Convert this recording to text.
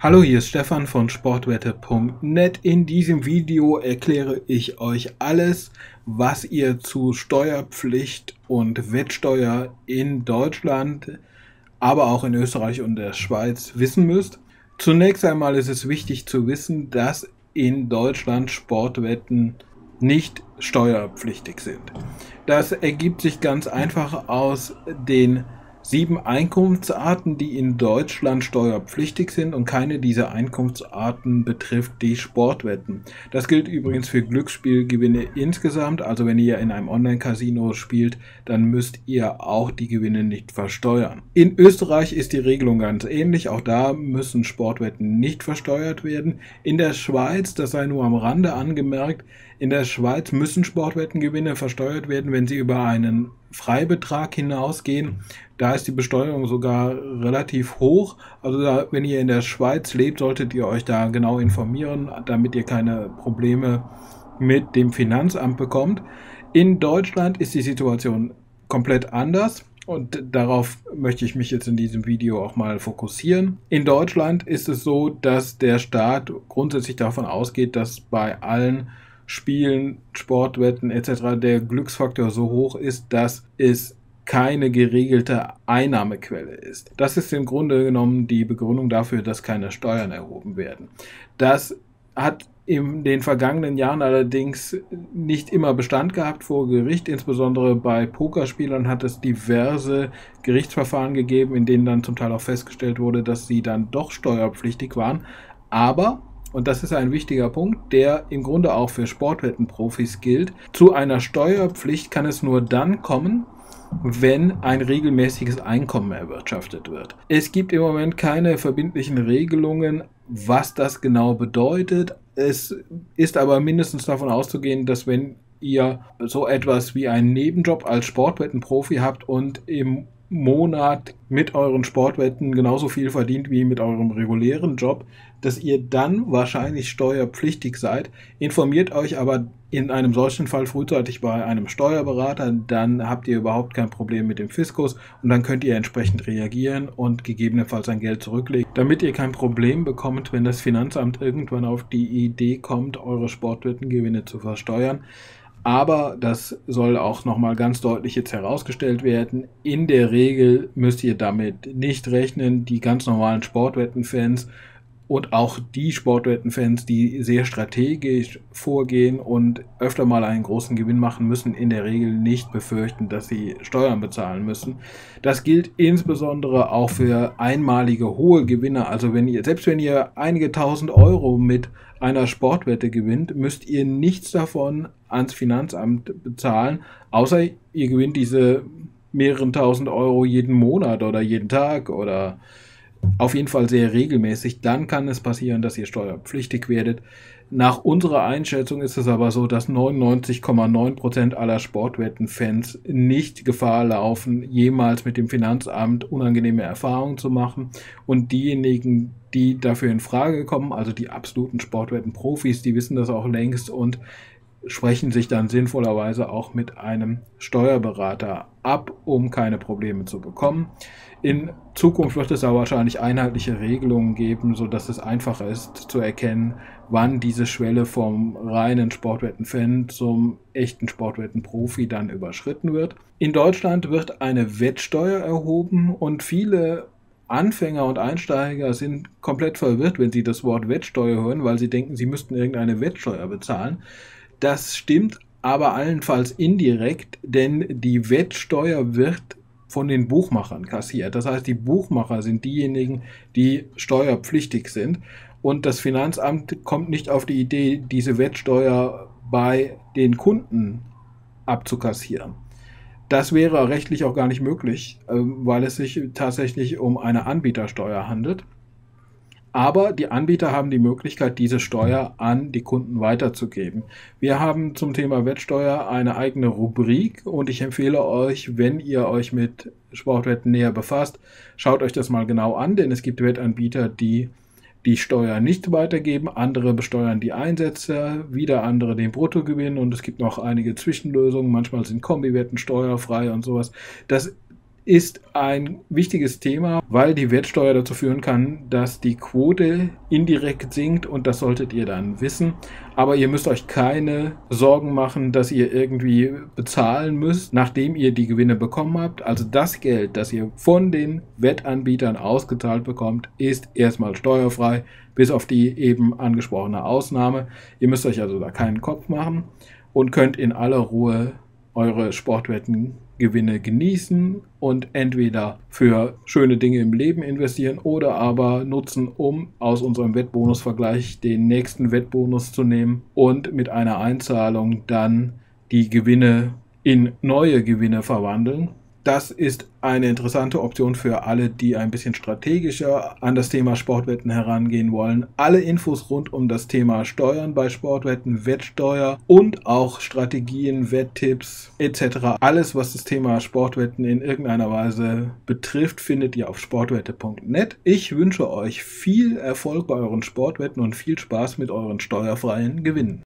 Hallo, hier ist Stefan von Sportwette.net. In diesem Video erkläre ich euch alles, was ihr zu Steuerpflicht und Wettsteuer in Deutschland, aber auch in Österreich und der Schweiz wissen müsst. Zunächst einmal ist es wichtig zu wissen, dass in Deutschland Sportwetten nicht steuerpflichtig sind. Das ergibt sich ganz einfach aus den sieben Einkunftsarten, die in Deutschland steuerpflichtig sind und keine dieser Einkunftsarten betrifft die Sportwetten. Das gilt übrigens für Glücksspielgewinne insgesamt. Also wenn ihr in einem Online-Casino spielt, dann müsst ihr auch die Gewinne nicht versteuern. In Österreich ist die Regelung ganz ähnlich. Auch da müssen Sportwetten nicht versteuert werden. In der Schweiz, das sei nur am Rande angemerkt, in der Schweiz müssen Sportwettengewinne versteuert werden, wenn sie über einen Freibetrag hinausgehen. Da ist die Besteuerung sogar relativ hoch. Also da, wenn ihr in der Schweiz lebt, solltet ihr euch da genau informieren, damit ihr keine Probleme mit dem Finanzamt bekommt. In Deutschland ist die Situation komplett anders. Und darauf möchte ich mich jetzt in diesem Video auch mal fokussieren. In Deutschland ist es so, dass der Staat grundsätzlich davon ausgeht, dass bei allen Spielen, Sportwetten etc. der Glücksfaktor so hoch ist, dass es keine geregelte Einnahmequelle ist. Das ist im Grunde genommen die Begründung dafür, dass keine Steuern erhoben werden. Das hat in den vergangenen Jahren allerdings nicht immer Bestand gehabt vor Gericht. Insbesondere bei Pokerspielern hat es diverse Gerichtsverfahren gegeben, in denen dann zum Teil auch festgestellt wurde, dass sie dann doch steuerpflichtig waren. Aber und das ist ein wichtiger Punkt, der im Grunde auch für Sportwettenprofis gilt. Zu einer Steuerpflicht kann es nur dann kommen, wenn ein regelmäßiges Einkommen erwirtschaftet wird. Es gibt im Moment keine verbindlichen Regelungen, was das genau bedeutet. Es ist aber mindestens davon auszugehen, dass wenn ihr so etwas wie einen Nebenjob als Sportwettenprofi habt und im Monat mit euren Sportwetten genauso viel verdient wie mit eurem regulären Job, dass ihr dann wahrscheinlich steuerpflichtig seid. Informiert euch aber in einem solchen Fall frühzeitig bei einem Steuerberater, dann habt ihr überhaupt kein Problem mit dem Fiskus und dann könnt ihr entsprechend reagieren und gegebenenfalls ein Geld zurücklegen, damit ihr kein Problem bekommt, wenn das Finanzamt irgendwann auf die Idee kommt, eure Sportwettengewinne zu versteuern. Aber das soll auch nochmal ganz deutlich jetzt herausgestellt werden. In der Regel müsst ihr damit nicht rechnen. Die ganz normalen Sportwettenfans und auch die Sportwettenfans, die sehr strategisch vorgehen und öfter mal einen großen Gewinn machen, müssen in der Regel nicht befürchten, dass sie Steuern bezahlen müssen. Das gilt insbesondere auch für einmalige hohe Gewinne. Also wenn ihr, selbst wenn ihr einige tausend Euro mit einer Sportwette gewinnt, müsst ihr nichts davon ans Finanzamt bezahlen, außer ihr gewinnt diese mehreren tausend Euro jeden Monat oder jeden Tag oder auf jeden Fall sehr regelmäßig, dann kann es passieren, dass ihr steuerpflichtig werdet. Nach unserer Einschätzung ist es aber so, dass 99,9% aller Sportwettenfans nicht Gefahr laufen, jemals mit dem Finanzamt unangenehme Erfahrungen zu machen. Und diejenigen, die dafür in Frage kommen, also die absoluten Sportwettenprofis, die wissen das auch längst und sprechen sich dann sinnvollerweise auch mit einem Steuerberater ab, um keine Probleme zu bekommen. In Zukunft wird es aber wahrscheinlich einheitliche Regelungen geben, sodass es einfacher ist zu erkennen, wann diese Schwelle vom reinen Sportwettenfan zum echten Sportwettenprofi dann überschritten wird. In Deutschland wird eine Wettsteuer erhoben und viele Anfänger und Einsteiger sind komplett verwirrt, wenn sie das Wort Wettsteuer hören, weil sie denken, sie müssten irgendeine Wettsteuer bezahlen. Das stimmt aber allenfalls indirekt, denn die Wettsteuer wird von den Buchmachern kassiert. Das heißt, die Buchmacher sind diejenigen, die steuerpflichtig sind. Und das Finanzamt kommt nicht auf die Idee, diese Wettsteuer bei den Kunden abzukassieren. Das wäre rechtlich auch gar nicht möglich, ähm, weil es sich tatsächlich um eine Anbietersteuer handelt. Aber die Anbieter haben die Möglichkeit, diese Steuer an die Kunden weiterzugeben. Wir haben zum Thema Wettsteuer eine eigene Rubrik und ich empfehle euch, wenn ihr euch mit Sportwetten näher befasst, schaut euch das mal genau an, denn es gibt Wettanbieter, die die Steuer nicht weitergeben, andere besteuern die Einsätze, wieder andere den Bruttogewinn und es gibt noch einige Zwischenlösungen, manchmal sind Kombiwetten steuerfrei und sowas. Das ist ein wichtiges Thema, weil die Wettsteuer dazu führen kann, dass die Quote indirekt sinkt und das solltet ihr dann wissen. Aber ihr müsst euch keine Sorgen machen, dass ihr irgendwie bezahlen müsst, nachdem ihr die Gewinne bekommen habt. Also das Geld, das ihr von den Wettanbietern ausgezahlt bekommt, ist erstmal steuerfrei, bis auf die eben angesprochene Ausnahme. Ihr müsst euch also da keinen Kopf machen und könnt in aller Ruhe eure Sportwettengewinne genießen und entweder für schöne Dinge im Leben investieren oder aber nutzen, um aus unserem Wettbonusvergleich den nächsten Wettbonus zu nehmen und mit einer Einzahlung dann die Gewinne in neue Gewinne verwandeln. Das ist eine interessante Option für alle, die ein bisschen strategischer an das Thema Sportwetten herangehen wollen. Alle Infos rund um das Thema Steuern bei Sportwetten, Wettsteuer und auch Strategien, Wetttipps etc. Alles, was das Thema Sportwetten in irgendeiner Weise betrifft, findet ihr auf sportwette.net. Ich wünsche euch viel Erfolg bei euren Sportwetten und viel Spaß mit euren steuerfreien Gewinnen.